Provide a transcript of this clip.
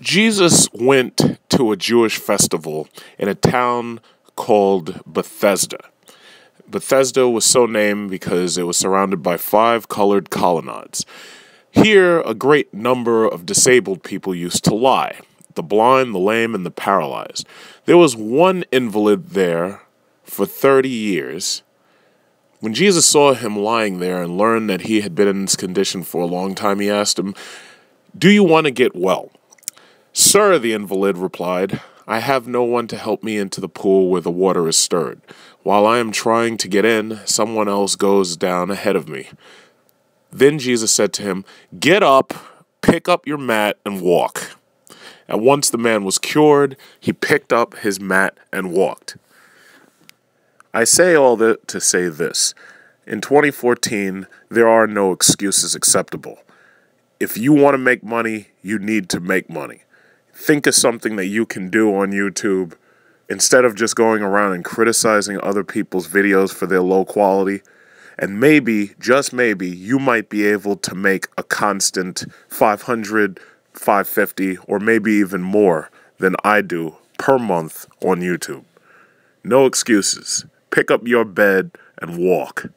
Jesus went to a Jewish festival in a town called Bethesda. Bethesda was so named because it was surrounded by five colored colonnades. Here, a great number of disabled people used to lie the blind, the lame, and the paralyzed. There was one invalid there for 30 years. When Jesus saw him lying there and learned that he had been in this condition for a long time, he asked him, Do you want to get well? Sir, the invalid replied, I have no one to help me into the pool where the water is stirred. While I am trying to get in, someone else goes down ahead of me. Then Jesus said to him, Get up, pick up your mat, and walk. And once the man was cured, he picked up his mat and walked. I say all that to say this. In 2014, there are no excuses acceptable. If you want to make money, you need to make money think of something that you can do on YouTube instead of just going around and criticizing other people's videos for their low quality. And maybe, just maybe, you might be able to make a constant 500, 550, or maybe even more than I do per month on YouTube. No excuses. Pick up your bed and walk.